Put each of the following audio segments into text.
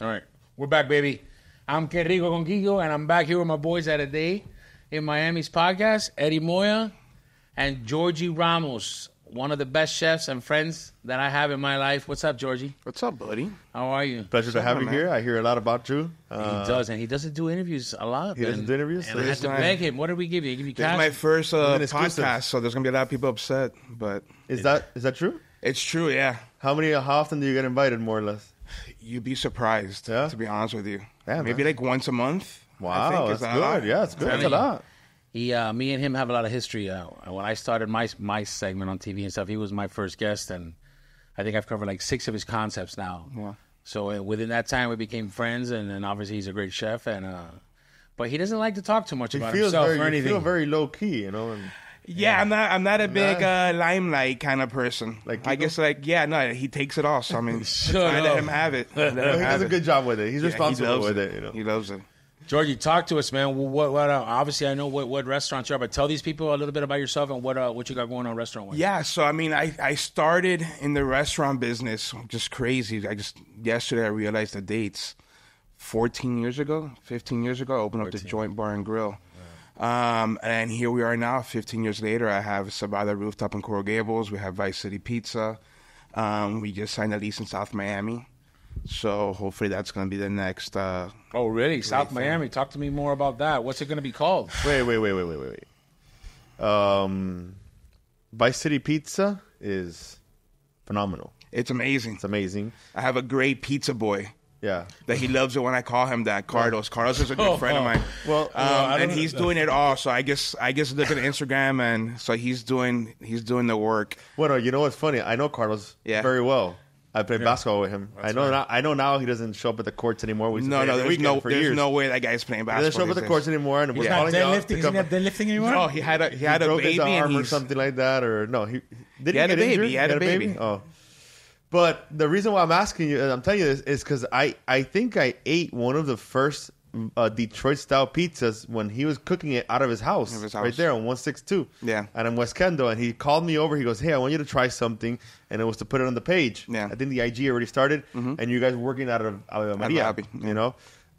All right, we're back, baby. I'm Que Rico con Kiko, and I'm back here with my boys at a day in Miami's podcast, Eddie Moya and Jorgie Ramos, one of the best chefs and friends that I have in my life. What's up, Jorgie? What's up, buddy? How are you? Pleasure to have you man. here. I hear a lot about you. Uh, he does, and he doesn't do interviews a lot. He doesn't do interviews? And So I had to time- beg him. What did we give you? Give you This is my first uh, podcast, so there's gonna be a lot of people upset, but is that is that true? it's true. Yeah, How many? How often do you get invited, more or less? You'd be surprised. Yeah? To be honest with you, Yeah, maybe man. like once a month. Wow, think. that's that good. lot? Yeah, it's good. That's a Telling you. lot. He, uh, me and him have a lot of history. Uh, when I started my my segment on TV and stuff, he was my first guest, and I think I've covered like six of his concepts now. Wow. So uh, within that time, we became friends, and, and obviously he's a great chef, and uh, but he doesn't like to talk too much He about feels himself very, or you anything. feel very low key, you know. And Yeah, I'm not. I'm not a big uh, limelight kind of person. Like I guess, like yeah, no, he takes it all. So I mean, Shut I let him have it. Let him he have does a good job with it. He's Yeah, responsible loves with it. You know. He loves it. Jorgie, talk to us, man. What, what uh, obviously I know what, what restaurants you are, but tell these people a little bit about yourself and what uh, what you got going on restaurant wise. Yeah, so I mean, I, I started in the restaurant business, just crazy. I just yesterday I realized the dates. Fourteen years ago, fifteen years ago, I opened up this joint bar and grill, um, and here we are now. Fifteen years later, I have Cebada Rooftop in Coral Gables. We have Vice City Pizza. Um, we just signed a lease in South Miami, so hopefully that's going to be the next. Uh, Oh, really? South Miami. Talk to me more about that. What's it going to be called? Wait, wait, wait, wait, wait, wait, wait. Um, Vice City Pizza is phenomenal. it's amazing. It's amazing. I have a great pizza boy. Yeah. that he loves it when I call him that. Carlos. Carlos is a good friend of mine. Well, um, I don't and know. he's doing it all. So I guess I guess look at Instagram, and so he's doing he's doing the work. Well, no, you know what's funny? I know Carlos Yeah. very well. I played basketball with him. I know. Now, I know now he doesn't show up at the courts anymore. We used No, no, there's no for there's years. no way that guy's playing He doesn't show up at the courts anymore. And was Yeah. calling out deadlifting. He's not deadlifting anymore. No, he had a he had a broke baby his and arm or something like that, or no? He did He had get a baby. injured? He had a baby. Oh, but the reason why I'm asking you, and I'm telling you this, is because I I think I ate one of the first uh, Detroit style pizzas when he was cooking it out of his house, Of his right there on 162. Yeah. and in West Kendall, and he called me over. He goes, "Hey, I want you to try something," and it was to put it on the page. Yeah. Mm-hmm. I think the IG already started, and you guys were working out of Ave Maria, Ave, yeah. you know.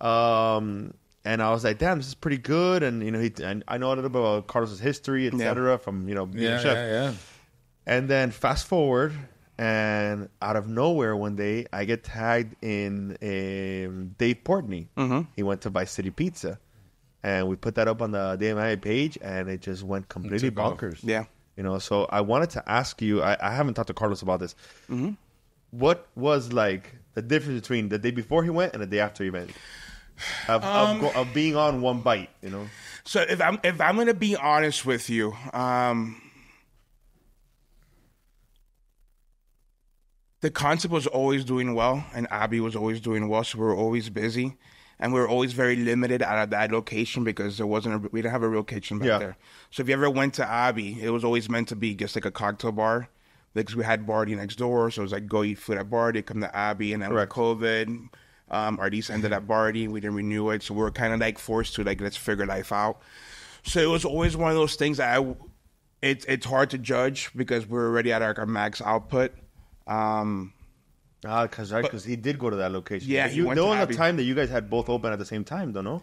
Um, and I was like, "Damn, this is pretty good." And you know, he and I know a little bit about Carlos's history, etc. From you know being a yeah, chef. yeah, yeah. And then fast forward, and out of nowhere one day, I get tagged in um, Dave Portnoy. Mm-hmm. He went to Vice City Pizza, and we put that up on the DMI page, and it just went completely bonkers. Yeah. you know. So I wanted to ask you. I, I haven't talked to Carlos about this. Mm-hmm. What was like the difference between the day before he went and the day after he went? Of, Um, of, of being on one bite, you know. So if I'm if I'm gonna be honest with you, um, the concept was always doing well, and Abby was always doing well, so we were always busy, and we were always very limited out of that location because there wasn't a, we didn't have a real kitchen back Yeah. there. So if you ever went to Abby, it was always meant to be just like a cocktail bar. Because we had Barty next door, so it was like go eat food at Barty, come to Abbey, and then with COVID, um, our lease ended at Barty. We didn't renew it, so we were kind of like forced to like let's figure life out. So it was always one of those things that I, it's it's hard to judge because we're already at our, our max output. Um, Ah, because right, because he did go to that location. Yeah, you, know, there to was a Abbey. time that you guys had both open at the same time, don't know?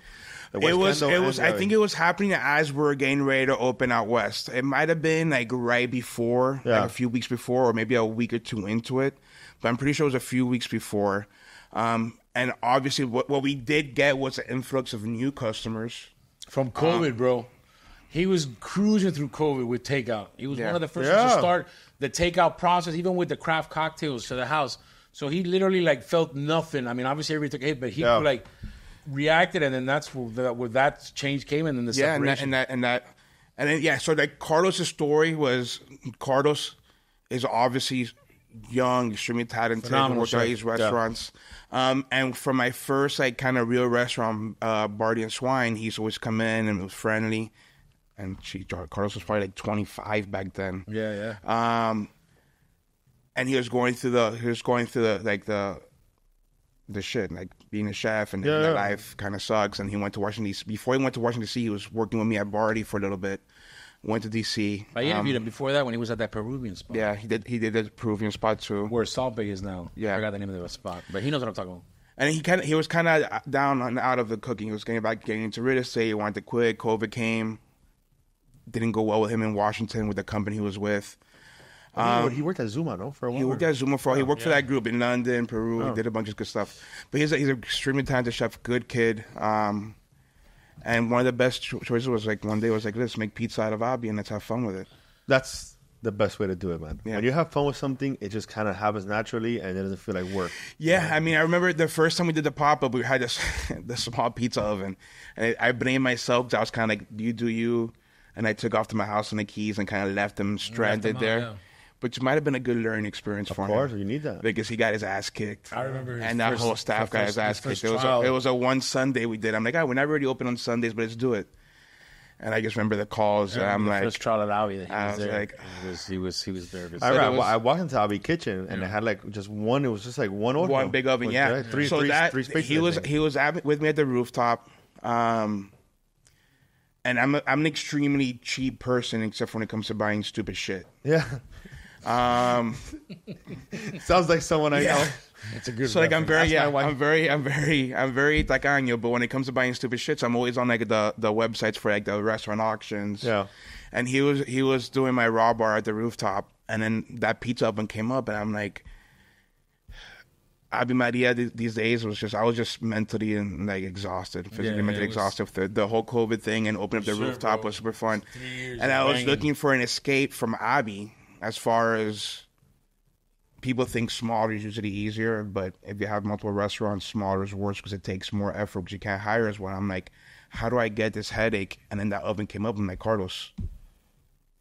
It was Kendall it was I think it was happening as we were getting ready to open out west. It might have been like right before, Yeah. like a few weeks before, or maybe a week or two into it. But I'm pretty sure it was a few weeks before. Um, and obviously, what what we did get was an influx of new customers. From COVID, bro. He was cruising through COVID with takeout. He was Yeah. one of the first Yeah. to start the takeout process, even with the craft cocktails to the house. So he literally like felt nothing. I mean, obviously everybody took a hit, but he Yeah. like reacted, and then that's where that, where that change came, and then the Yeah, and that, and that and that and then yeah. So like Carlos' story was Carlos is obviously young, extremely talented, Phenomenal worked at chef. these Yeah. restaurants. Um, and for my first like kind of real restaurant, uh, Barty and Swine, he's always come in and was friendly. And she, Carlos was probably like 25 back then. yeah, yeah. Um, and he was going through the he was going through the like the the shit like being a chef and Yeah, that yeah. life kind of sucks. And he went to Washington D.C. Before he went to Washington D.C., he was working with me at Barty for a little bit. Went to D.C. I interviewed Um, him before that when he was at that Peruvian spot. Yeah, he did. He did a Peruvian spot too. Where Salt Bae is now. Yeah. I forgot the name of the spot, but he knows what I'm talking about. and he kind of he was kind of down and out of the cooking. He was getting back getting into real estate. He wanted to quit. COVID came. Didn't go well with him in Washington with the company he was with. Um, he worked at Zuma, no, for a while. He worked at Zuma for. he worked for that group in London, Peru. He did a bunch of good stuff. But he's a, he's an extremely talented chef, good kid. Um, and one of the best cho- choices was like one day was like, let's make pizza out of Abby and let's have fun with it. That's the best way to do it, man. Yeah. When you have fun with something, it just kind of happens naturally, and it doesn't feel like work. Yeah, I mean, I remember the first time we did the pop up, we had this the small pizza oven, and I, I blamed myself. 'cause I was kind of like, "You do you," and I took off to my house and the keys and kind of left them stranded out, there. yeah. Which might have been a good learning experience for Of course, him you need that. because he got his ass kicked. I remember his and that first- whole staff got first- his ass his kicked. It was a, it was a one Sunday we did. I'm like, oh, we're not really open on Sundays, but let's do it. And I just remember the calls. and I'm The like, first trial at Avi, he I was was there. like- he was he was he was nervous. I, So remember I was- I walked into Abbey Kitchen and it had like just one. It was just like one oven. one big oven, With, yeah. Three, so three, that three spaces. he was he was at, with me at the rooftop, um, and I'm a, I'm an extremely cheap person, except when it comes to buying stupid shit. yeah. Um, Sounds like someone I Yeah. know. It's a good. so like I'm very Ask yeah. I'm very I'm very I'm very tacaño, but when it comes to buying stupid shits, I'm always on like the the websites for like the restaurant auctions. Yeah. and he was he was doing my raw bar at the rooftop, and then that pizza oven came up, and I'm like. Abby Maria th- these days was just I was just mentally and like exhausted, physically, Yeah, mentally was- exhausted. The, the whole COVID thing and opening up the Sure, rooftop bro. was super fun. And I was banging. looking for an escape from Abby as far as people think smaller is usually easier, but if you have multiple restaurants, smaller is worse because it takes more effort because you can't hire as well. I'm like, how do I get this headache? And then that oven came up. I'm like, Carlos,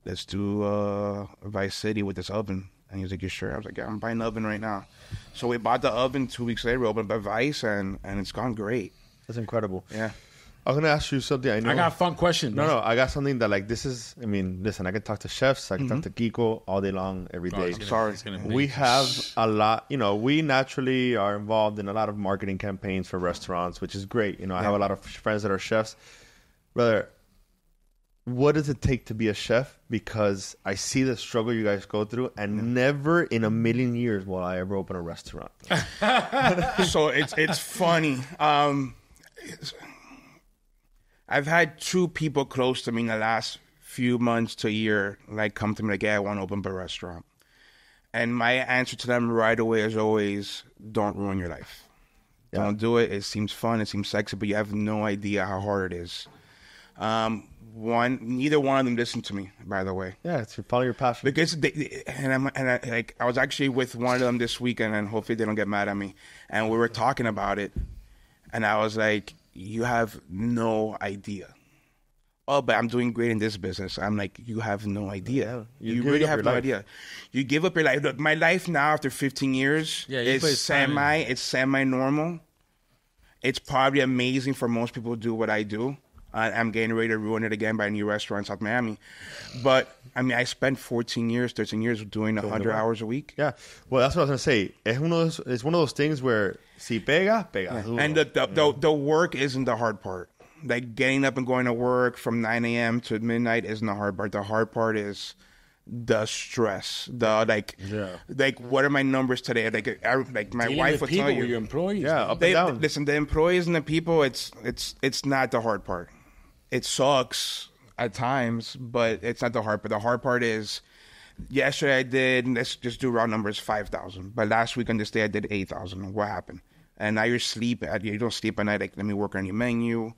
let's do uh, Vice City with this oven. And he was like, you sure? I was like, yeah, I'm buying an oven right now. So we bought the oven two weeks later. We opened up Vice, and, and it's gone great. That's incredible. Yeah. I'm gonna ask you something. I know. I got a fun question. no, bro. no. I got something that like this is. I mean, listen. I can talk to chefs. I can talk mm-hmm. to Kiko all day long, every day. Oh, gonna- Sorry. we have a lot you know we naturally are involved in a lot of marketing campaigns for restaurants which is great you know i have a lot of friends that are chefs brother what does it take to be a chef because i see the struggle you guys go through and never in a million years will i ever open a restaurant so it's it's funny. Um, it's- I've had two people close to me in the last few months to a year, like come to me like, "Yeah, I want to open a restaurant," and my answer to them right away is always, "Don't ruin your life. Don't do it. It seems fun. It seems sexy, but you have no idea how hard it is." Um, one, neither one of them listened to me. By the way, yeah it's follow your passion because they, and I'm and I, like I was actually with one of them this weekend, and hopefully they don't get mad at me. And we were talking about it, and I was like, "You have no idea." Oh, but I'm doing great in this business. I'm like, you have no idea. you you really have no life. idea. You give up your life. Look, my life now after 15 years Yeah, is semi. It's semi normal. It's probably amazing for most people to do what I do. I, I'm getting ready to ruin it again by a new restaurant in South Miami. But I mean, I spent 14 years, 13 years doing 100 hours a week. yeah well that's what i was gonna say es uno de it's one of those things where si pega pega duro. And the the, the mm. the work isn't the hard part. Like getting up and going to work from 9 a.m. to midnight isn't the hard part. The hard part is the stress. The like, Yeah. like what are my numbers today? Like, I, like my Dealing wife with will tell you. your employees. yeah man. up They, and down listen, the employees and the people, it's it's it's not the hard part. It sucks at times, but it's not the hard part. The hard part is yesterday I did let's just do round numbers five thousand. But last week on this day I did eight thousand. What happened? And now you're sleep you don't sleep at night, like let me work on your menu.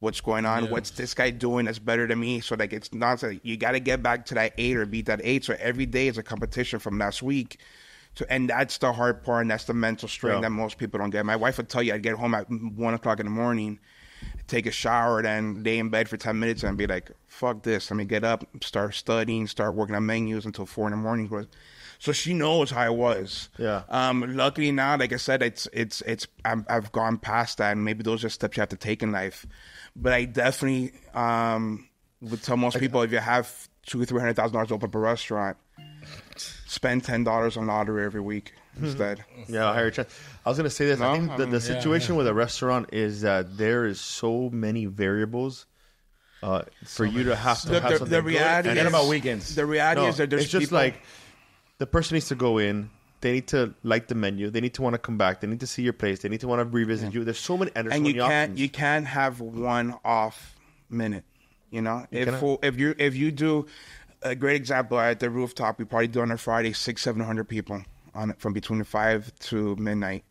What's going on? What's this guy doing that's better than me? So like it's not like you gotta get back to that eight or beat that eight. So every day is a competition from last week. So, and that's the hard part, and that's the mental strain Yeah. that most people don't get. My wife would tell you I'd get home at one o'clock in the morning, take a shower, then lay in bed for ten minutes, and be like, "Fuck this! Let me get up, start studying, start working on menus until four in the morning." So she knows how I was. Yeah. Um. Luckily now, like I said, it's it's it's I'm, I've gone past that, and maybe those are steps you have to take in life. But I definitely um would tell most people if you have two three hundred thousand dollars to open up a restaurant, spend ten dollars on lottery every week instead. Yeah, higher chance. I was gonna say this. I think I the, mean, the yeah, situation with a restaurant is that there is so many variables uh, for you to have to The- have the- something the good. reality And Forget is- about weekends. The reality no, is that there's it's just people, like the person needs to go in, they need to like the menu. They need to want to come back. They need to see your place. They need to want to revisit you. There's so many and, there's and so you many can't options. you can't have one off minute. You know, if cannot. for- if you if you do a great example at the rooftop, we probably do on a Friday six seven hundred people on it from between five to midnight.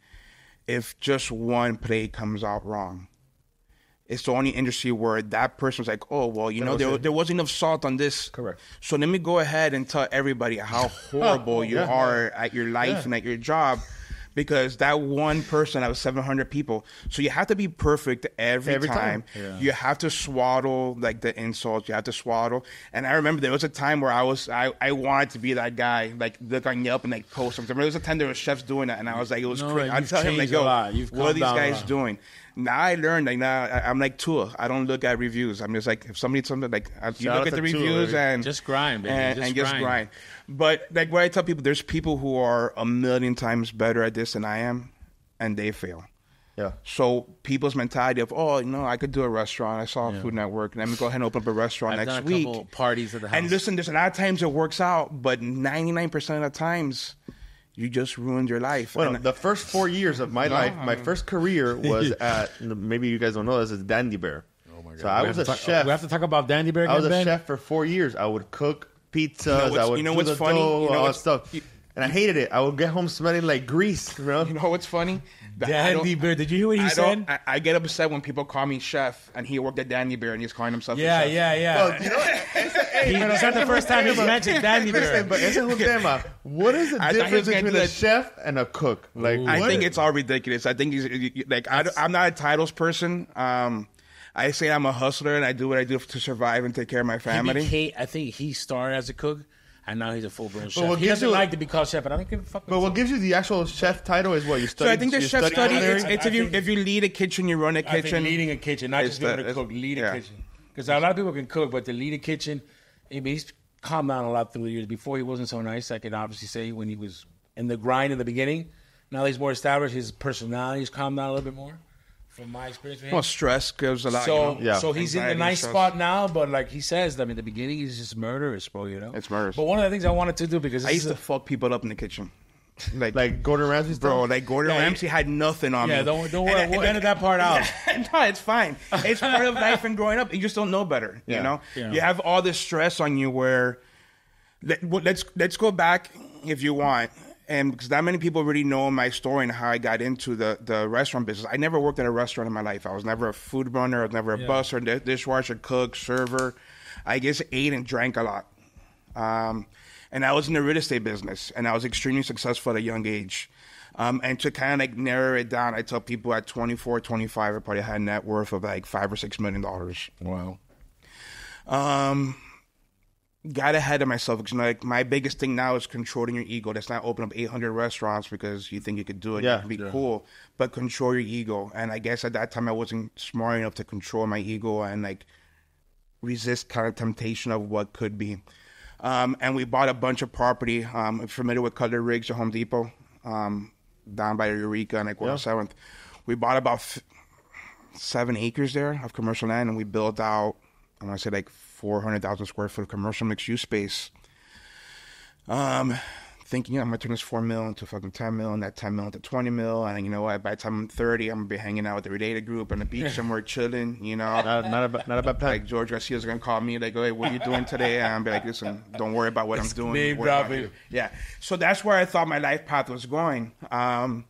If just one play comes out wrong, it's the only industry where that person was like, oh well, you know, was there, there wasn't enough salt on this. Correct. So let me go ahead and tell everybody how horrible you Yeah. are at your life Yeah. and at your job. Because that one person, that was 700 people. So you have to be perfect every, Every time. time. You have to swaddle like the insults. You have to swaddle. And I remember there was a time where I was, I, I wanted to be that guy, like look on Yelp and like post something. There was a time there was chefs doing that, and I was like, it was No, crazy. I tell him like, yo. What are these guys doing? Now I learned like now I, I'm like Tua. I don't look at reviews. I'm just like if somebody something like I- you look at the reviews baby. and Just grind, baby. and, Just and just grind. grind. But like what I tell people, there's people who are a million times better at this than I am, and they fail. yeah. So people's mentality of, oh, you know, I could do a restaurant. I saw Food Network. And let me go ahead and open up a restaurant I've next week. parties at the house. And listen, there's a lot of times it works out, but 99% of the times, you just ruined your life. Well, And- the first four years of my life, my first career was at maybe you guys don't know this is Dandy Bear. Oh my god! So I We was a talk- chef. We have to talk about Dandy Bear I was a Ben? chef for four years. I would cook pizzas. You know what's- I would you know do what's the funny? dough, You know all that what's- stuff, you- and I hated it. I would get home smelling like grease. You know? you know what's funny? That Dandy Bear. Did you hear what he I, said? don't, I, I get upset when people call me chef, and he worked at Dandy Bear, and he's calling himself a yeah, chef. yeah, yeah. Well, you know, He- it's not the first time he's mentioned Dandy Bear. listen, but ese es un tema. What is the I difference between a that. chef and a cook? Like, I think is- it's all ridiculous. I think he's you- you- like I, am not a titles person. Um, I say I'm a hustler and I do what I do to survive and take care of my He family. became, I think he started as a cook, and now he's a full blown chef. what He doesn't you- like to be called chef, but I don't give a fuck. But what gives you the actual chef title is what you study. so. I think the chef study culinary? it's, it's I if you if you lead a kitchen, you run a I think kitchen. leading a kitchen, not It's just being able to cook, lead a kitchen. Because a lot of people can cook, but to lead a kitchen, I mean, he's calmed down a lot through the years. Before he wasn't so nice. I can obviously say when he was in the grind in the beginning. Now he's more established. His personality's calmed down a little bit more, from my experience with him. Well, stress gives a lot. so, you know? Yeah. so he's in the nice stress. spot now, but like he says, I mean, the beginning he's just murderous, bro. You know, It's murderous. But one of the things I wanted to do because I used is to fuck people up in the kitchen, like like Gordon Ramsay stuff? bro. Like Gordon Yeah, Ramsay had nothing on yeah, me. don't don't worry, I- we'll edit that part out. no, it's fine. It's part of life and growing up. You just don't know better. Yeah. You know, Yeah. you have all this stress on you. Where let, let's let's go back if you want, and because not many people really know my story and how I got into the the restaurant business. I never worked at a restaurant in my life. I was never a food runner. I was never a Yeah. dishwasher, cook, server. I just ate and drank a lot. Um, and I was in the real estate business, and I was extremely successful at a young age. Um, and to kind of like narrow it down, I tell people at 24, 25, I probably had a net worth of like five or six million dollars. Wow. Um, got ahead of myself because like my biggest thing now is controlling your ego. That's not open up 800 restaurants because you think you could do it. Yeah, you be yeah. cool, but control your ego. And I guess at that time I wasn't smart enough to control my ego and like resist kind of temptation of what could be. Um, and we bought a bunch of property. Um, familiar with Cutler Ridge or Home Depot, um, down by Eureka and like Yeah. 107th. We bought about f- seven acres there of commercial land, and we built out. I want to say like 400,000 square foot of commercial mixed use space. Um, thinking I'm gonna turn this four mil into fucking 10 mil, and that 10 mil into 20 mil, and you know what? By the time I'm 30, I'm gonna be hanging out with the related group on the beach somewhere, chilling. You know, Not, not a not a bad like George Garcia's gonna call me like, "Hey, what are you doing today?" And I'm be like, "Listen, don't worry about what I'm doing. name about dropping. you." Yeah. So that's where I thought my life path was going. Um,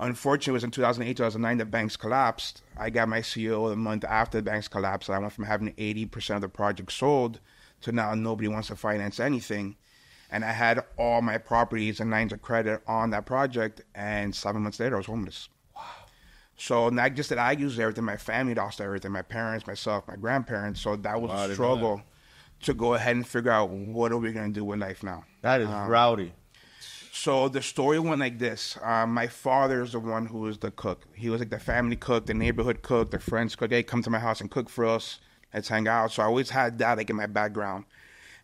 unfortunately, it was in 2008, 2009 that banks collapsed. I got my CO the month after the banks collapsed. I went from having 80% of the project sold to now nobody wants to finance anything. And I had all my properties and lines of credit on that project. And seven months later, I was homeless. Wow. So not just that I used everything, my family lost everything, my parents, myself, my grandparents. So that was Wow, a struggle to go ahead and figure out what are we going to do with life now. That is um, rowdy. So the story went like this. Um, my father is the one who was the cook. He was like the family cook, the neighborhood cook, the friends cook. Hey, come to my house and cook for us. Let's hang out. So I always had that like in my background.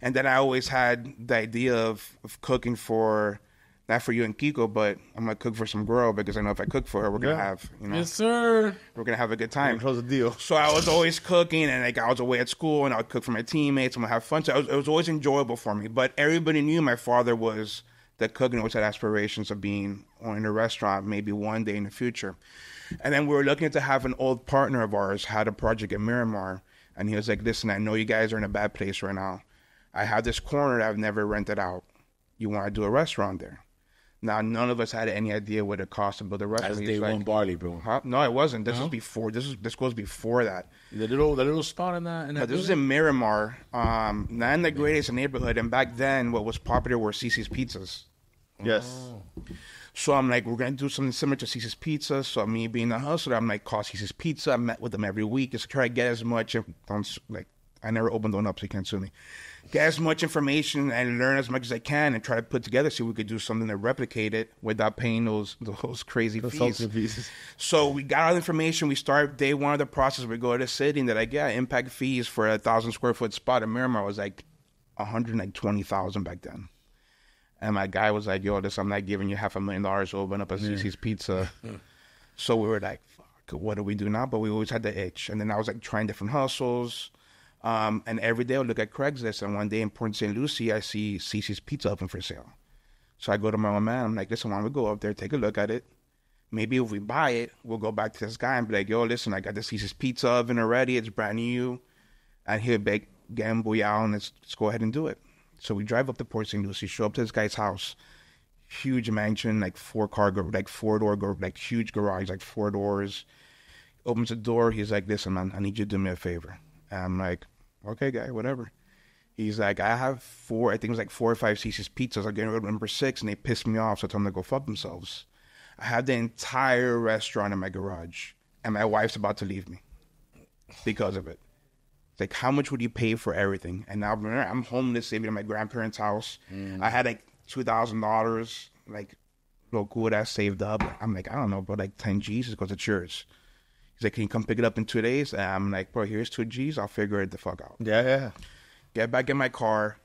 And then I always had the idea of, of cooking for, not for you and Kiko, but I'm gonna cook for some girl because I know if I cook for her, we're gonna Yeah. have, you know, Yes, sir. we're gonna have a good time. Close the deal. So I was always cooking, and like I was away at school, and I would cook for my teammates, and we'd have fun. So it was, it was always enjoyable for me. But everybody knew my father was the cook always had aspirations of being in a restaurant maybe one day in the future. And then we were looking to have an old partner of ours had a project in Miramar, and he was like, "Listen, I know you guys are in a bad place right now. I have this corner that I've never rented out. You want to do a restaurant there?" Now, none of us had any idea what it cost to build a restaurant. That's He's day like, one barley, bro. Huh? No, it wasn't. This No? was before. This is this goes before that. The little, the little spot in that. In that But this was in Miramar, um, not in the greatest neighborhood. And back then, what was popular were CiCi's Pizzas. Yes. So I'm like, we're gonna do something similar to CiCi's Pizza. So me being a hustler, I'm like, call CiCi's Pizza. I met with them every week, just try to get as much. Don't like, I never opened one up, so you can't sue me. Get as much information and learn as much as I can, and try to put together see if we could do something to replicate it without paying those those crazy fees. Fees. So we got all the information. We start day one of the process. We go to the city, and that I get impact fees for a thousand square foot spot in Miramar was like one hundred like back then. And my guy was like, "Yo, this I'm not giving you half a million dollars to open up a CiCi's Pizza." so we were like, "Fuck, what do we do now?" But we always had the itch. And then I was like trying different hustles. Um, and every day I look at Craigslist, and one day in Port St. Lucie, I see CiCi's Pizza open for sale. So I go to my old man. I'm like, "Listen, why don't we go up there, take a look at it?" maybe if we buy it, we'll go back to this guy and be like, yo, listen, I got this Caesar's pizza oven already. It's brand new. And he'll get him booyah, and let's, let's go ahead and do it. So we drive up to Port St. Lucie, show up to this guy's house. Huge mansion, like four car, like four door, like huge garage, like four doors. Opens the door. He's like, listen, man, I need you to do me a favor. And I'm like, okay, guy, whatever. He's like, I have four, I think it was like four or five CiCi's pizzas. I'm getting rid of number six, and they pissed me off, so I told them to go fuck themselves. I have the entire restaurant in my garage, and my wife's about to leave me because of it. It's like, how much would you pay for everything? And now remember, I'm homeless, living in my grandparents' house. Mm. I had like two thousand dollars, like little cool that I saved up. I'm like, I don't know, but like ten G's because it's yours. He's like, can you come pick it up in two days? And I'm like, bro, here's two G's. I'll figure it the fuck out Yeah, yeah. get back in my car.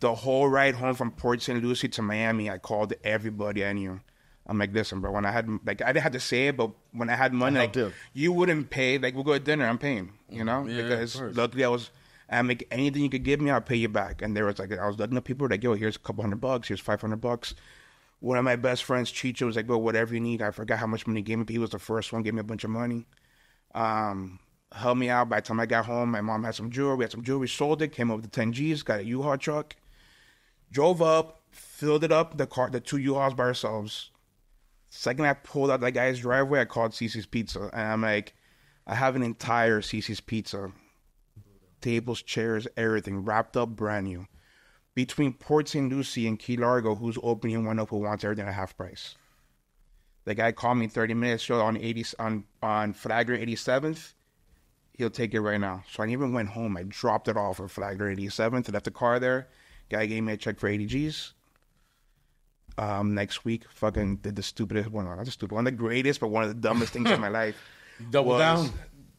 The whole ride home from Port St. Lucie to Miami, I called everybody I knew. I'm like, listen, bro. When I had like, I didn't have to say it, but when I had money, I like, helped you. wouldn't pay. Like, we'll go to dinner. I'm paying. You know, Yeah, because luckily I was. I'm like, anything you could give me, I'll pay you back. And there was like, I was looking at people like, yo, here's a couple hundred bucks. Here's five hundred bucks. One of my best friends, Chicho, was like, bro, whatever you need. I forgot how much money he gave me. But he was the first one, gave me a bunch of money um, helped me out. By the time I got home, my mom had some jewelry. We had some jewelry, sold it, came up with the 10 G's, got a U-Haul truck, drove up, filled it up, the car, the two U-Hauls by ourselves. Second I pulled out that guy's driveway, I called CiCi's Pizza. And I'm like, I have an entire CiCi's Pizza. Tables, chairs, everything, wrapped up brand new. Between Port St. Lucie and Key Largo, who's opening one up who wants everything at half price. The guy called me 30 minutes ago on 80 on on Flagler 87th. He'll take it right now. So I even went home. I dropped it off at Flagler 87th. I left the car there. Guy gave me a check for 80 G's. Um, next week, fucking did the stupidest one. Not the stupid one, of the greatest, but one of the dumbest things in my life. Double down.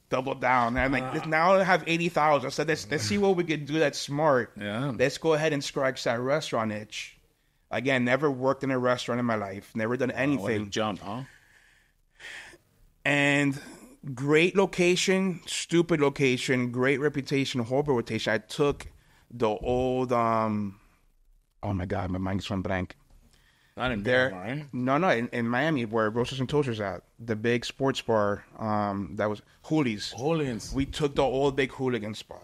Double down. And I'm like, now I have 80,000. I said, let's, let's see what we can do that's smart. Yeah. Let's go ahead and scratch that restaurant itch. Again, never worked in a restaurant in my life. Never done anything. jump, huh? and great location, stupid location, great reputation, horrible reputation. I took the old um oh my god, my mind's went blank. Not in There, Miramar, no, no, in, in Miami where Roasters and Toasters at the big sports bar. Um, that was Hoolies. Hooligans. We took the old big hooligan spot.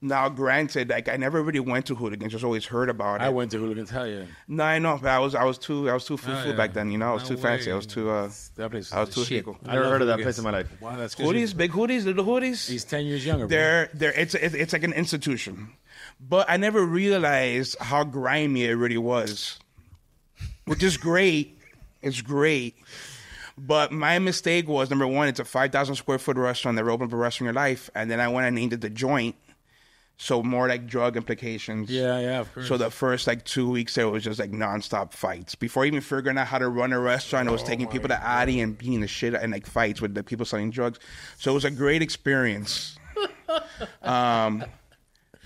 Now, granted, like I never really went to hooligans, just always heard about it. I went to Hooligans. Hell yeah. no, I know, but I was I was too I was too foo Oh, yeah. back then. You know, I was No too fancy. I was too uh. That place. I was too shit. I Never heard of that place in my life. Wow, that's Hoodies, he's- big hoodies, little hoodies. He's ten years younger. Bro. They're they're it's it's it's like an institution, but I never realized how grimy it really was, which is great. It's great, but my mistake was number one. It's a five thousand square foot restaurant. They're open for the rest of your life, and then I went and named it the Joint, so more like drug implications. Yeah, yeah, of course. So the first like two weeks there was just like nonstop fights. Before even figuring out how to run a restaurant, it was taking people to Addy and beating the shit and like fights with the people selling drugs. So it was a great experience. um,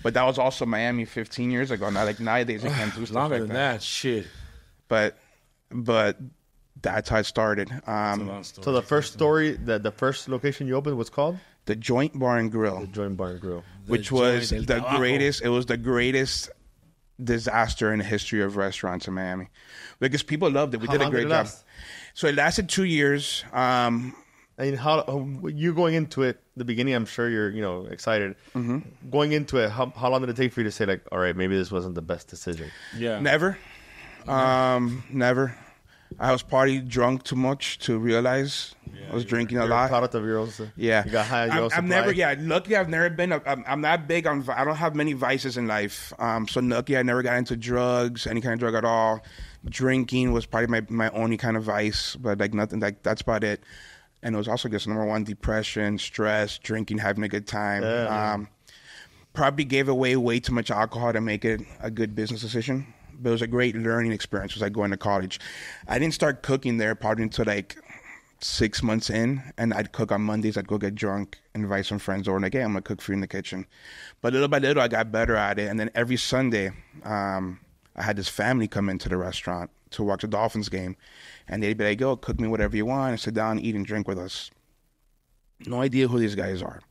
but that was also Miami 15 years ago. Now like nowadays you can't do stuff longer like than that. that. Shit. But but that's how it started. Um, Long story. So the first story, the the first location you opened was called the Joint Bar and Grill. The Joint Bar and Grill. which The was the tabaco. greatest. It was the greatest disaster in the history of restaurants in Miami because people loved it. We How did a great did job. So it lasted two years. Um, I mean, how how- you going into it? The beginning, I'm sure you're you know excited. Mm-hmm. Going into it, how how long did it take for you to say like, all right, maybe this wasn't the best decision? Yeah. Never. Um, never. I was probably drunk too much to realize I was drinking a lot. product of your own. Yeah, you got high. I'm, I'm never. Yeah, lucky I've never been. I'm, I'm not big on. I don't have many vices in life. Um, so lucky I never got into drugs, any kind of drug at all. Drinking was probably my my only kind of vice, but like nothing. Like that's about it. And it was also just number one: depression, stress, drinking, having a good time. Yeah. Um, probably gave away way too much alcohol to make it a good business decision. But it was a great learning experience. Was like going to college. I didn't start cooking there probably until like six months in, and I'd cook on Mondays. I'd go get drunk, invite some friends over, and like, hey, I'm gonna cook for you in the kitchen. But little by little, I got better at it. And then every Sunday, um, I had this family come into the restaurant to watch the Dolphins game, and they'd be like, "Go cook me whatever you want, and sit down, eat, and drink with us." No idea who these guys are.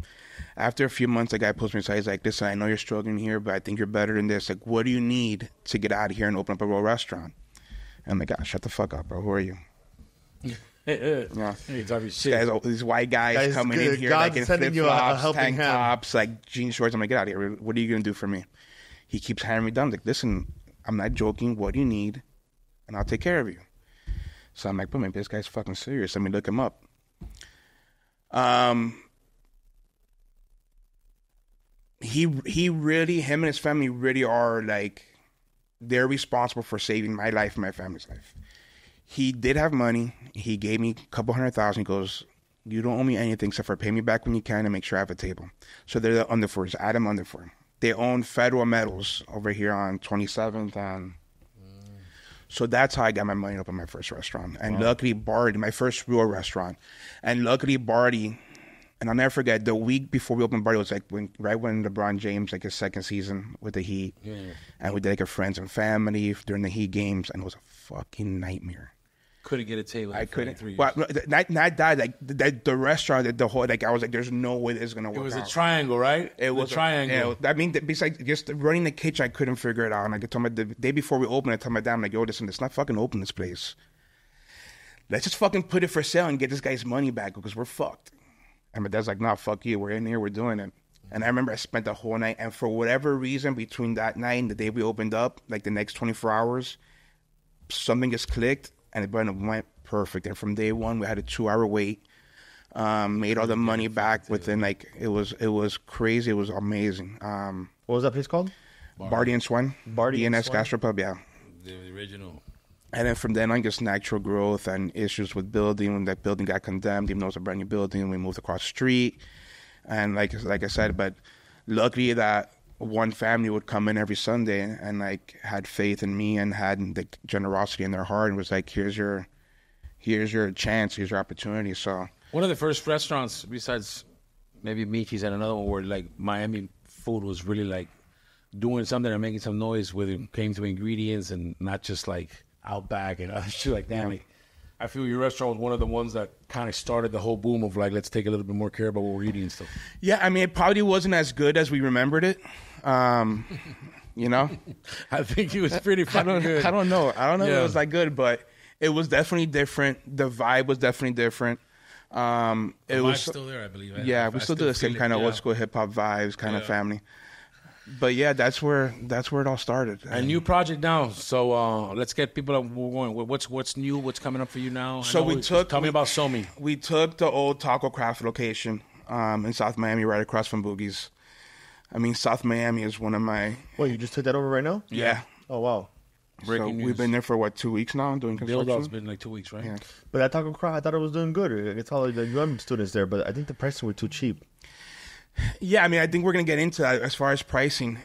After a few months, the guy pulls me aside. He's like, "Listen, I know you're struggling here, but I think you're better than this. Like, what do you need to get out of here and open up a real restaurant?" And I'm like, "God, shut the fuck up, bro. Who are you?" Yeah. Hey, talking shit. guys, these white guys, Guys, coming good. in here God's like in sending flip you a- a flops, helping tank hand. tops, like jean shorts. I'm like, get out of here. What are you gonna do for me? He keeps handing me down. I'm like, listen, I'm not joking. What do you need? And I'll take care of you. So I'm like, but maybe this guy's fucking serious. Let me look him up. Um, he he really him and his family really are like they're responsible for saving my life and my family's life he did have money. He gave me a couple hundred thousand. He goes, "You don't owe me anything except for pay me back when you can and make sure I have a table." So they're the Underfours, Adam Underfour. They own Federal Metals over here on 27th and. So that's how I got my money up in my first restaurant. And luckily, Barty, my first real restaurant. And luckily, Barty, and I'll never forget, the week before we opened Barty was like when, right when LeBron James, like his second season with the Heat. And we did like a friends and family during the Heat games, and it was a fucking nightmare. Couldn't get a table. I couldn't. Three Well, years. not not that. Like the, the restaurant, the, the whole. Like I was like, there's no way this is gonna work. it was a triangle, right? It was a triangle. Yeah, I mean, besides just running the kitchen, I couldn't figure it out. And I told my the day before we opened, I told my dad, I'm like, yo, listen, let's not fucking open this place. Let's just fucking put it for sale and get this guy's money back because we're fucked. And my dad's like, nah, fuck you. We're in here. We're doing it. And I remember I spent the whole night, and for whatever reason, between that night and the day we opened up, like the next 24 hours, something just clicked, and it went perfect. And from day one, we had a two-hour wait. Um, made all the money back within like it was it was crazy. It was amazing. Um, What was that place called? Barty and Swan, Barty and DNS Swan? Gastropub, yeah. The original. And then from then on, just natural growth and issues with building. When that building got condemned, even though it was a brand new building, we moved across the street. And like like I said, but luckily that one family would come in every Sunday and like had faith in me and had the generosity in their heart and was like, here's your here's your chance, here's your opportunity. So One of the first restaurants, besides maybe Michy's and another one, where like Miami food was really like doing something and making some noise with it came to ingredients and not just like Outback and other shit like that. Like, I feel your restaurant was one of the ones that kind of started the whole boom of like, let's take a little bit more care about what we're eating and stuff. yeah, I mean, it probably wasn't as good as we remembered it. Um, you know, I think it was pretty I don't, good. I don't know. I don't know if it was that good, but it was definitely different. The vibe was definitely different. Um, it The was still there, I believe. I- yeah, we still do the same feel it, kind of yeah. old school hip hop vibes, kind of family. But yeah, that's where that's where it all started. A new project now, so uh, let's get people up- we're going. What's what's new? What's coming up for you now? So know we took- Tell me about Somi. we took the old Taco Craft location um, in South Miami, right across from Boogie's. I mean, South Miami is one of my What you just took that over right now? yeah. Oh wow! Breaking so news. we've been there for what two weeks now doing Build construction. up's been like two weeks, right? Yeah. But that taco Craft, I thought it was doing good. It's all the UM students there, but I think the pricing were too cheap. Yeah, I mean, I think we're gonna get into that as far as pricing.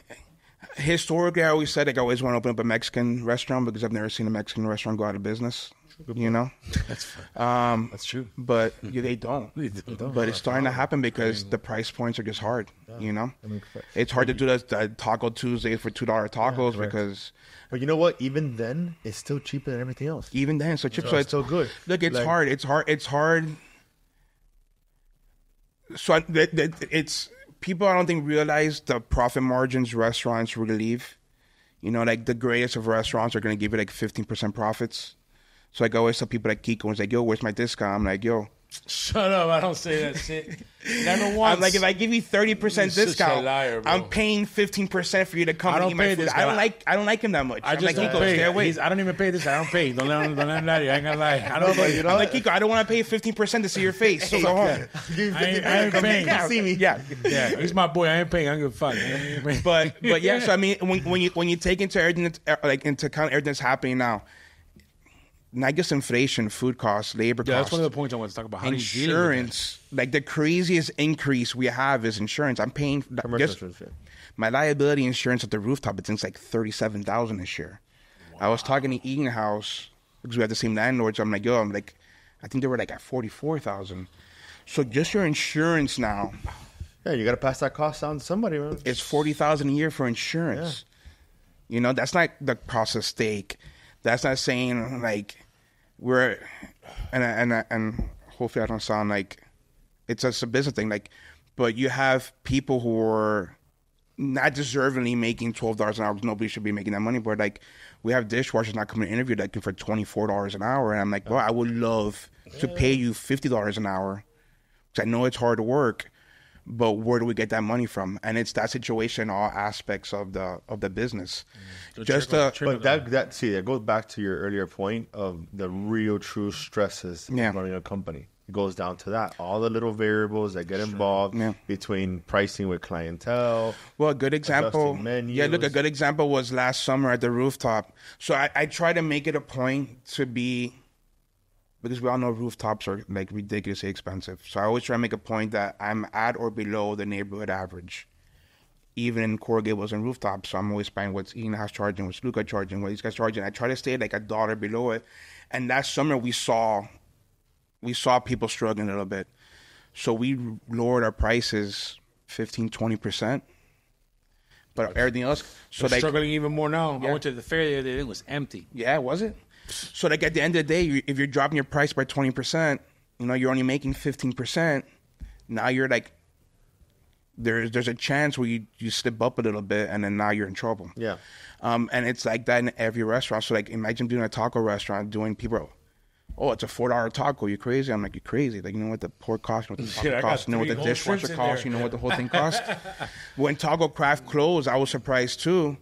Historically, I always said like I always want to open up a Mexican restaurant because I've never seen a Mexican restaurant go out of business. You know, That's fine. um, That's true. but yeah, they don't. They don't. But it's starting to happen because the price points are just hard. You know, I mean, it's hard to do the, the Taco Tuesday for two dollar tacos correct. because But you know what? Even then, it's still cheaper than everything else. even then, so cheap. So So it's it's still good. Look, it's Like- hard. It's hard. It's hard. So I, that, that, it's people. I don't think realize the profit margins restaurants really leave. You know, like the greatest of restaurants are gonna give you like fifteen percent profits. So like I always tell people like Kiko was like, "Yo, where's my discount?" I'm like, "Yo." Shut up! I don't say that shit. Never once. I'm like, if I give you thirty percent You're such a discount, liar. I'm paying fifteen percent for you to come I don't eat my pay food. this I don't like, I don't like him that much. I I'm just like, don't Kiko, pay. stay away. He's- I don't even pay this. I don't pay. Don't let him. Don't let him lie. to you. I ain't gonna lie. I don't but pay. you know- I'm like, Kiko, I don't want to pay fifteen percent to see your face. So go home. I ain't, I ain't paying. Yeah, see me. Yeah. Yeah, he's my boy. I ain't paying. I don't give a fuck. I ain't paying. but but yeah, so I mean, when when you when you take into everything uh, like into account everything that's happening now, not just inflation, food costs, labor yeah, costs, that's one of the points I want to talk about. How do you with insurance. Like the craziest increase we have is insurance. I'm paying Commercial just insurance, yeah. my liability insurance at the rooftop. It's like thirty seven thousand this year. I was talking to Eaton House because we have the same landlord. So I'm like, yo, I'm like, I think they were like at forty four thousand. So just your insurance now Yeah, you got to pass that cost on to somebody, man. it's forty thousand a year for insurance. You know, that's not the cost of steak. That's not saying like we're and and and hopefully I don't sound like it's just a business thing. Like, but you have people who are not deservingly making twelve dollars an hour. Nobody should be making that money. But like, we have dishwashers not coming to interview like for twenty four dollars an hour, and I'm like, well, I would love to pay you fifty dollars an hour because I know it's hard to work but where do we get that money from? And it's that situation in all aspects of the of the business. So Just trickle- uh, trickle But that that see that goes back to your earlier point of the real true stresses Yeah. of running a company. It goes down to that. All the little variables that get involved Yeah. between pricing with clientele. well, a good example. Adjusting Yeah, look, a good example was last summer at the rooftop. So I, I try to make it a point to be because we all know rooftops are like ridiculously expensive. So I always try to make a point that I'm at or below the neighborhood average. Even in Coral Gables and rooftops, so I'm always buying what's Ian House charging, what's Luca charging, what these guys charging. I try to stay like a dollar below it. And that summer we saw we saw people struggling a little bit. So we lowered our prices 15, 20%. But everything else, so They're like, struggling even more now. Yeah. I went to the fair the other day. It was empty. yeah, was it? So like at the end of the day, you- if you're dropping your price by 20%, you know, you're only making 15%. Now you're like, there's there's a chance where you, you slip up a little bit and then now you're in trouble. Yeah. Um, and it's like that in every restaurant. So like imagine doing a taco restaurant, doing people, oh, it's a four dollar taco. You crazy? I'm like, you crazy? Like you know what the pork costs, you know what the taco got costs, you know what the dishwasher in costs, there. you know what the whole thing costs. when Taco Craft closed, I was surprised too.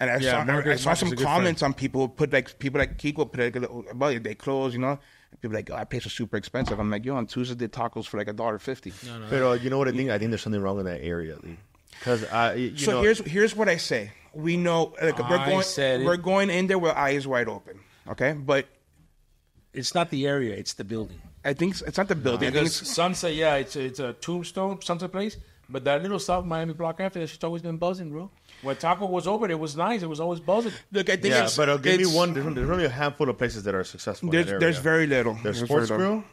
And I Yeah, saw, I, Marcus- saw some is a good comments on people who put like people like Kiko put like a little, well, they closed, you know. People like, oh, that place was super expensive. I'm like, yo, on Tuesday did tacos for like a dollar fifty. But uh, you know what I think? I think there's something wrong in that area, because I. You so know, here's here's what I say. We know like, we're going said we're going in there with eyes wide open. Okay, but It's not the area. It's the building. I think it's- it's not the building. I Because it's, Sunset, yeah, it's a, it's a tombstone, Sunset Place. But that little South Miami block after that's shit's always been buzzing, bro. When Taco was open, it was nice. It was always buzzing. look, I think yeah, it's, but uh, give me it's- one. There's, there's only a handful of places that are successful. in There's that area. there's very little. There's very Sports little. Grill.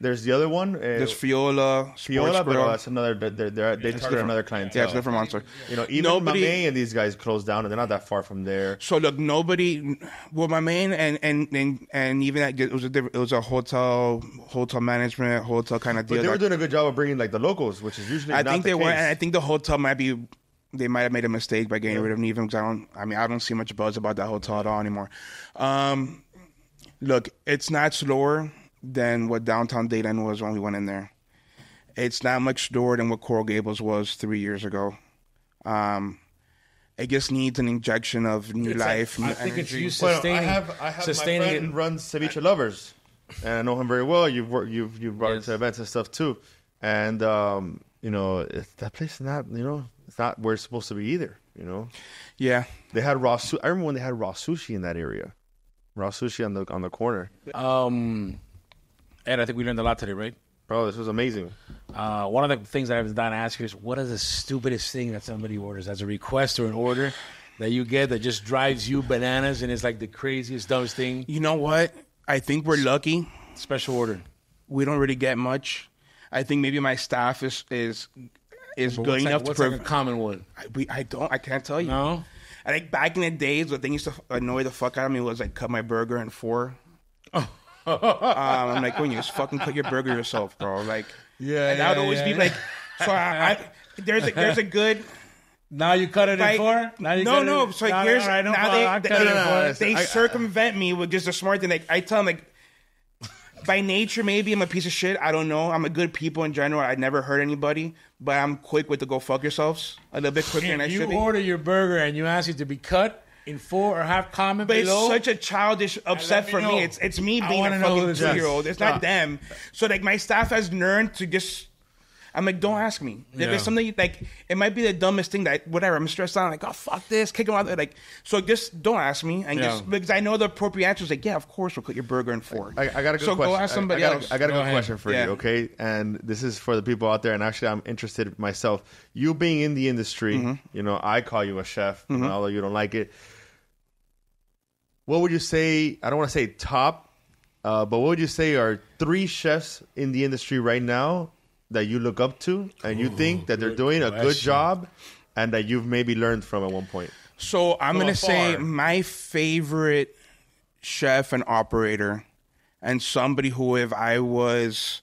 There's the other one. Uh, There's Fiola. Sports Fiola, but Grill. uh, that's another. They're, they're, they're, target another clientele. Yeah, it's a different monster. You know, even Nobody- Mamey and these guys closed down, and they're not that far from there. So look, nobody. Well, my main and and and, and even that it was a different, it was a hotel hotel management hotel kind of deal. But they were that- doing a good job of bringing like the locals, which is usually I not think the they case. were, and I think the hotel might be. They might have made a mistake by getting rid of Niven because I don't. I mean, I don't see much buzz about that hotel at all anymore. Um, look, it's not slower than what downtown Dadeland was when we went in there. It's not much slower than what Coral Gables was three years ago. Um, it just needs an injection of new It's like- life. I new think it's energy. you Well, I have I have sustaining my friend it. runs Ceviche Lovers, and I know him very well. You've worked, you've you've brought Yes. him to events and stuff too, and um, you know that place is not you know it's not where it's supposed to be either. You know Yeah, they had raw. Su- I remember when they had raw sushi in that area, raw sushi on the on the corner. Um, Ed, I think we learned a lot today, right? Bro, this was amazing. Uh, one of the things I was dying to ask you is what is the stupidest thing that somebody orders as a request or an order that you get that just drives you bananas and is like the craziest, dumbest thing? you know what? I think we're lucky. Special order. we don't really get much. I think maybe my staff is is is But good enough like, to what's like a common one? I, we, I don't. I can't tell you. No. I think back in the days, what thing used to annoy the fuck out of me was like cut my burger in four. um, I'm like, when you just fucking cut your burger yourself, bro. Like, Yeah, and that would always yeah, be yeah. like, so I, I there's a there's a good Now you cut it in four. Now you no, cut no. It, So no, here's all right, no now. They, they, it in they circumvent me with just a smart thing. Like I tell them, like by nature, maybe I'm a piece of shit. I don't know. I'm a good people in general. I never hurt anybody, but I'm quick with the go fuck yourselves a little bit quicker than I should be. you order your burger and you ask it to be cut in four or half comment But it's below, such a childish upset me for know. me. It's it's me being a fucking two year old. It's not them. So like my staff has learned to just. I'm like, don't ask me. If Yeah. it's something like, it might be the dumbest thing that whatever. I'm stressed out. like, oh fuck this, kick him out. there. Like, so just don't ask me, and Yeah. just because I know the appropriate answer is like, yeah, of course we'll cut your burger in four. I, I got a good so question. go ask somebody I, I got. A, I got a Go good ahead. question for Yeah. you, okay? And this is for the people out there, and actually, I'm interested myself. You being in the industry, Mm-hmm. you know, I call you a chef, although you don't like it. What would you say? I don't want to say top, uh, but what would you say are three chefs in the industry right now that you look up to, and you think that they're good doing a good job, and that you've maybe learned from at one point? So I'm gonna say my favorite chef and operator, and somebody who, if I was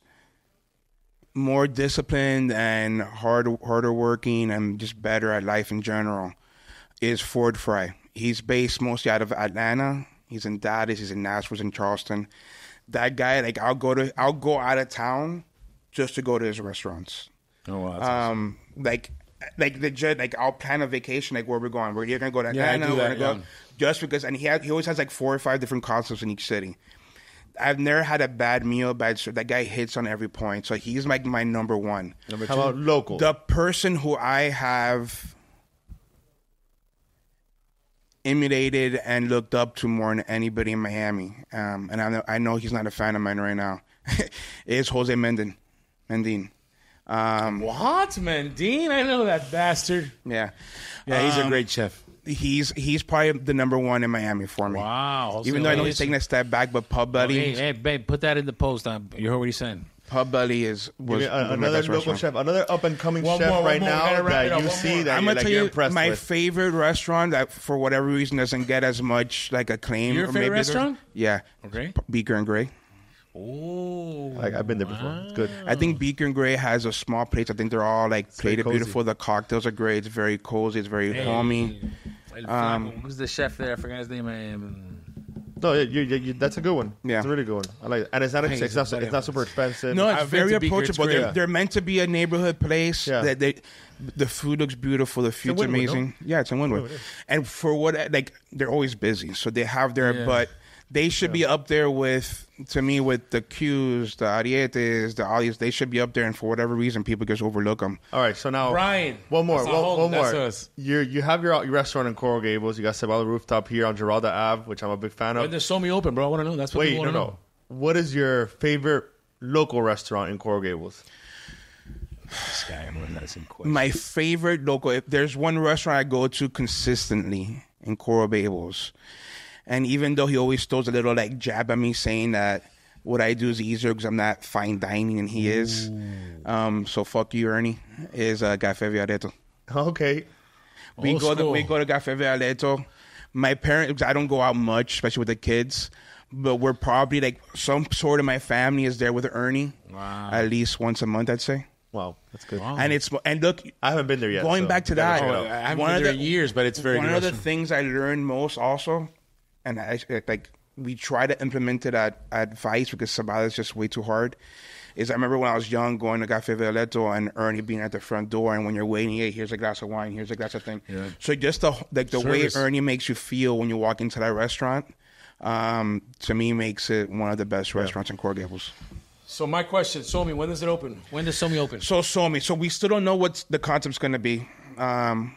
more disciplined and hard harder working and just better at life in general, is Ford Fry. He's based mostly out of Atlanta. He's in Dallas. He's in Nashville. He's in Charleston. That guy, like, I'll go to, I'll go out of town just to go to his restaurants Oh, wow, that's awesome. um, like, like legit, like I'll plan a vacation, like where we're going. We're gonna go to Yeah, I Atlanta, do we're that, gonna go just because. And he had, he always has like four or five different concepts in each city. I've never had a bad meal, bad. ser- That guy hits on every point, so he's like my number one. Number How about local? The person who I have emulated and looked up to more than anybody in Miami, um, and I know, I know he's not a fan of mine right now, is Jose Mendin. Mendin. Um, what, man? Dean, I know that bastard. yeah. Yeah, he's a Um, great chef. He's he's probably the number one in Miami for me. Wow. Jose Even though I know he's taking a step back, but Pub Belly, Hey, hey, babe, put that in the post. Um, you heard what he said. Pub Belly is was me a- one of my another best local restaurants. chef, another up and coming chef more, right now gotta wrap it that you One see more. that I'm you're, gonna like, tell you're you impressed my with. favorite restaurant that for whatever reason doesn't get as much like acclaim. Your or favorite maybe restaurant? Yeah. Okay. Beaker and Gray. Oh, Like I've been there before. It's good. I think Beaker and Gray has a small plates. I think they're all like very plated cozy. beautiful. The cocktails are great. It's very cozy. It's very homey. Um, Who's the chef there? I forgot his name. Um, No, you, you, you, that's a good one. Yeah. it's a really good one. I like it. and it's not Hey, it's, it's not it's not super expensive. No, it's I've very to Beaker, it's approachable. They're, they're meant to be a neighborhood place. Yeah. That they, the food looks beautiful. The food's Wynwood, amazing. Yeah, it's in Wynwood. And for what, like, they're always busy, so they have their. Yeah. But they should be up there with, to me, with the Q's, the Arietes, the Ali's. They should be up there, and for whatever reason, people just overlook them. All right, so now Brian. One more, one, not home, one more. You you have your, your restaurant in Coral Gables. You got Cebada Rooftop here on Giralda Ave, which I'm a big fan of When of. does Somi open, bro? I want to know. That's what Wait, no, want to no. know. What is your favorite local restaurant in Coral Gables? This guy, I'm gonna ask questions. My favorite local. If there's one restaurant I go to consistently in Coral Gables, and even though he always throws a little like jab at me, saying that what I do is easier because I'm not fine dining and he is. Um, so fuck you, Ernie. Is uh, Cafe Vialetto. Okay, We Old go to school. we go to Cafe Vialetto. My parents, I don't go out much, especially with the kids. But we're probably like some sort of my family is there with Ernie. Wow. At least once a month, I'd say. wow, that's good. Wow. And it's and look, I haven't been there yet. Going so back to that, check it out. I haven't One been of there the- in years, but it's very one of the things I learned most also, and I like we try to implement it at, at Vice because Cebada is just way too hard. Is I remember when I was young going to Cafe Vialetto and Ernie being at the front door, and when you're waiting, hey, here's a glass of wine, here's a glass of thing. Yeah. So just the like the Service. way Ernie makes you feel when you walk into that restaurant, um, to me makes it one of the best restaurants in Coral Gables. So my question, Somi, when does it open? When does Somi open? So Somi, so we still don't know what the concept's going to be. Um,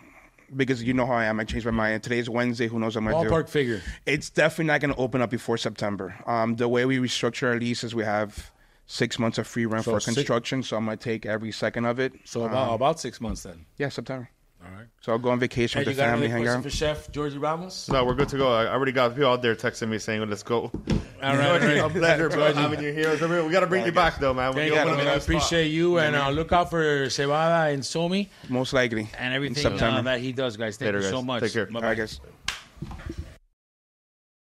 because you know how I am. I changed my mind. Today's Wednesday. Who knows what I'm going to do? Ballpark figure. It's definitely not going to open up before September. Um, the way we restructure our leases, we have six months of free rent So for six- construction. So I'm going to take every second of it. So about Um, about six months then. yeah, September. All right. So I'll go on vacation Hey, with the family, hang out. for Chef Jorgie Ramos? No, we're good to go. I already got people out there texting me saying, "Let's go." All right, all right. a pleasure, bro, having you here. We got to bring you back, though, man. Thank You you, man. up I a spot. appreciate you, and uh, look out for Cebada and Somi Most likely. and everything uh, that he does, guys. Thank Later, you so much. Take care. Bye-bye. All right, guys.